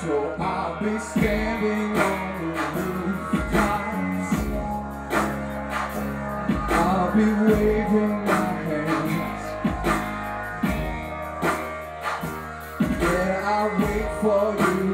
So I'll be standing on the rooftops. I'll be waving my hands. Yeah, I'll wait for you.